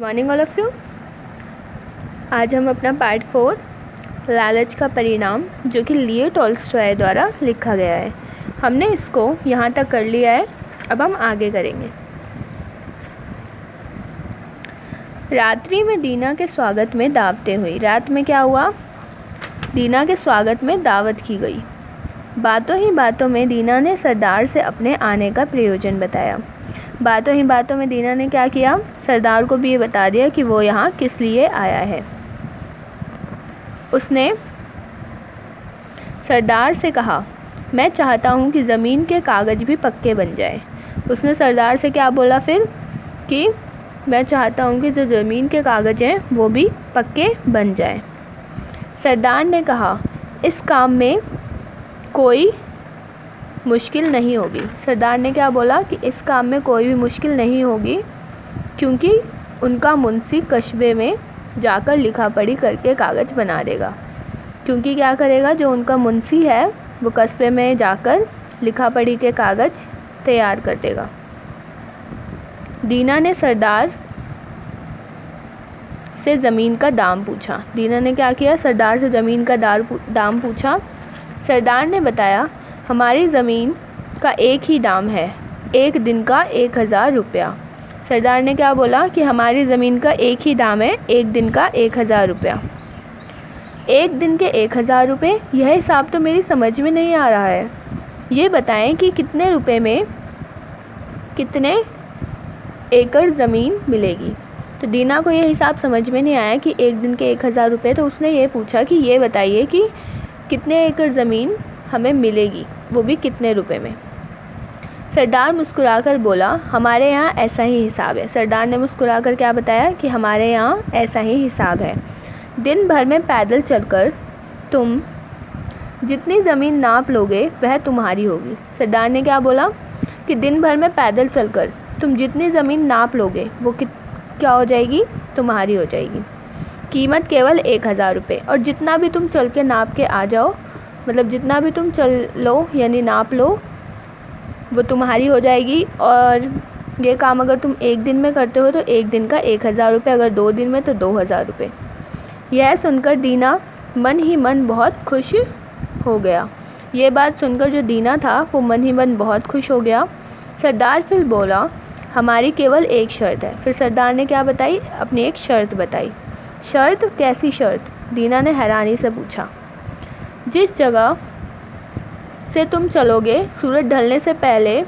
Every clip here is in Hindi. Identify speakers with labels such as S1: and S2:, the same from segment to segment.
S1: मॉर्निंग ऑल ऑफ़ यू आज हम अपना पार्ट फोर लालच का परिणाम, जो कि लियो टॉल्स्टॉय द्वारा लिखा गया है। हमने इसको यहाँ तक कर लिया है। अब हम आगे करेंगे। रात्रि में दीना के स्वागत में दावतें हुई। रात में क्या हुआ? दीना के स्वागत में दावत की गई। बातों ही बातों में दीना ने सरदार से अपने आने का प्रयोजन बताया। बातों ही बातों में दीना ने क्या किया? सरदार को भी ये बता दिया कि वो यहाँ किस लिए आया है। उसने सरदार से कहा, मैं चाहता हूँ कि ज़मीन के कागज़ भी पक्के बन जाए। उसने सरदार से क्या बोला फिर? कि मैं चाहता हूँ कि जो ज़मीन के कागज़ हैं, वो भी पक्के बन जाए। सरदार ने कहा, इस काम में कोई मुश्किल नहीं होगी। सरदार ने क्या बोला कि इस काम में कोई भी मुश्किल नहीं होगी, क्योंकि उनका मुंशी कस्बे में जाकर लिखा पढ़ी करके कागज़ बना देगा। क्योंकि क्या करेगा, जो उनका मुंशी है, वो कस्बे में जाकर लिखा पढ़ी के कागज़ तैयार कर देगा। दीना ने सरदार से ज़मीन का दाम पूछा। दीना ने क्या किया? सरदार से ज़मीन का दाम पूछा। सरदार ने बताया हमारी ज़मीन का एक ही दाम है, एक दिन का एक हज़ार रुपया। सरदार ने क्या बोला कि हमारी ज़मीन का एक ही दाम है, एक दिन का एक हज़ार रुपया। एक दिन के एक हज़ार रुपये? यह हिसाब तो मेरी समझ में नहीं आ रहा है। ये बताएँ कि कितने रुपए में कितने एकड़ ज़मीन मिलेगी? तो दीना को यह हिसाब समझ में नहीं आया कि एक दिन के एक हज़ार रुपये तो उसने ये पूछा कि ये बताइए कि कितने एकड़ ज़मीन हमें मिलेगी, वो भी कितने रुपए में? सरदार मुस्कुराकर बोला, हमारे यहाँ ऐसा ही हिसाब है। सरदार ने मुस्कुराकर क्या बताया कि हमारे यहाँ ऐसा ही हिसाब है। दिन भर में पैदल चलकर तुम जितनी ज़मीन नाप लोगे, वह तुम्हारी होगी। सरदार ने क्या बोला कि दिन भर में पैदल चलकर तुम जितनी ज़मीन नाप लोगे, वो कित, क्या हो जाएगी? तुम्हारी हो जाएगी। कीमत केवल एक हज़ार रुपये और जितना भी तुम चल के नाप के आ जाओ मतलब जितना भी तुम चल लो, यानी नाप लो, वो तुम्हारी हो जाएगी। और ये काम अगर तुम एक दिन में करते हो तो एक दिन का एक हज़ार रुपये, अगर दो दिन में तो दो हज़ार रुपये। यह सुनकर दीना मन ही मन बहुत खुश हो गया। ये बात सुनकर जो दीना था, वो मन ही मन बहुत खुश हो गया। सरदार फिर बोला, हमारी केवल एक शर्त है। फिर सरदार ने क्या बताई? अपनी एक शर्त बताई। शर्त? कैसी शर्त? दीना ने हैरानी से पूछा। जिस जगह से तुम चलोगे, सूरज ढलने से पहले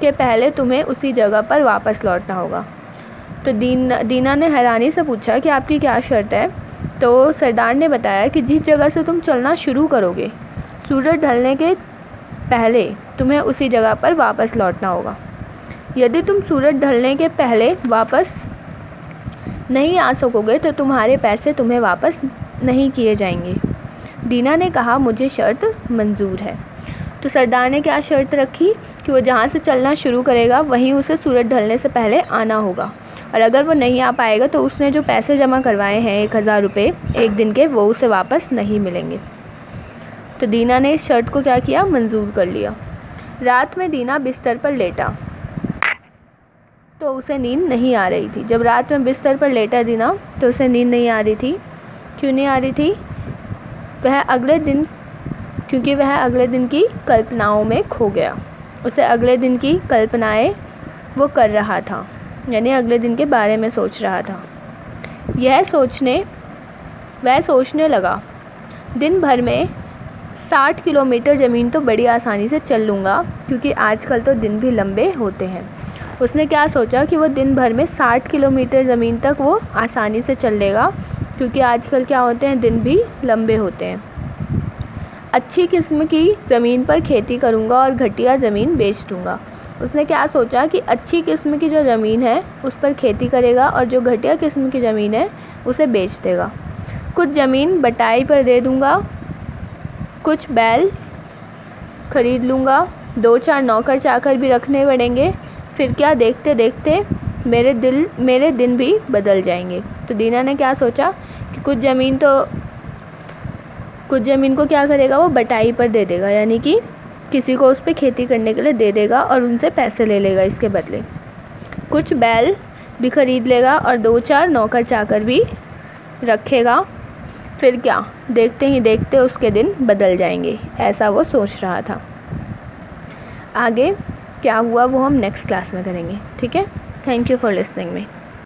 S1: के पहले तुम्हें उसी जगह पर वापस लौटना होगा। तो दीन, दीना ने हैरानी से पूछा कि आपकी क्या शर्त है? तो सरदार ने बताया कि जिस जगह से तुम चलना शुरू करोगे, सूरज ढलने के पहले तुम्हें उसी जगह पर वापस लौटना होगा। यदि तुम सूरज ढलने के पहले वापस नहीं आ सकोगे तो तुम्हारे पैसे तुम्हें वापस नहीं किए जाएँगे। दीना ने कहा, मुझे शर्त मंजूर है। तो सरदार ने क्या शर्त रखी कि वो जहाँ से चलना शुरू करेगा, वहीं उसे सूरज ढलने से पहले आना होगा। और अगर वो नहीं आ पाएगा तो उसने जो पैसे जमा करवाए हैं, एक हज़ार रुपये एक दिन के, वो उसे वापस नहीं मिलेंगे। तो दीना ने इस शर्त को क्या किया? मंजूर कर लिया। रात में दीना बिस्तर पर लेटा। तो उसे नींद नहीं आ रही थी। जब रात में बिस्तर पर लेटा दीना तो उसे नींद नहीं आ रही थी। क्यों नहीं आ रही थी? वह अगले दिन, क्योंकि वह अगले दिन की कल्पनाओं में खो गया। उसे अगले दिन की कल्पनाएँ वो कर रहा था, यानी अगले दिन के बारे में सोच रहा था। यह सोचने, वह सोचने लगा, दिन भर में साठ किलोमीटर ज़मीन तो बड़ी आसानी से चल लूँगा, क्योंकि आजकल तो दिन भी लंबे होते हैं। उसने क्या सोचा कि वो दिन भर में साठ किलोमीटर ज़मीन तक वो आसानी से चल लेगा? क्योंकि आजकल क्या होते हैं, दिन भी लंबे होते हैं। अच्छी किस्म की ज़मीन पर खेती करूँगा और घटिया ज़मीन बेच दूँगा। उसने क्या सोचा कि अच्छी किस्म की जो ज़मीन है, उस पर खेती करेगा और जो घटिया किस्म की ज़मीन है, उसे बेच देगा। कुछ ज़मीन बटाई पर दे दूँगा, कुछ बैल ख़रीद लूँगा, दो चार नौकर चाकर भी रखने पड़ेंगे। फिर क्या देखते देखते मेरे दिल, मेरे दिन भी बदल जाएँगे। तो दीना ने क्या सोचा कि कुछ ज़मीन तो कुछ ज़मीन को क्या करेगा? वो बटाई पर दे देगा, यानी कि किसी को उस पर खेती करने के लिए दे देगा और उनसे पैसे ले लेगा इसके बदले। कुछ बैल भी ख़रीद लेगा और दो चार नौकर चाकर भी रखेगा। फिर क्या? देखते ही देखते उसके दिन बदल जाएँगे, ऐसा वो सोच रहा था। आगे क्या हुआ वो हम नेक्स्ट क्लास में करेंगे, ठीक है? थैंक यू फॉर लिसनिंग में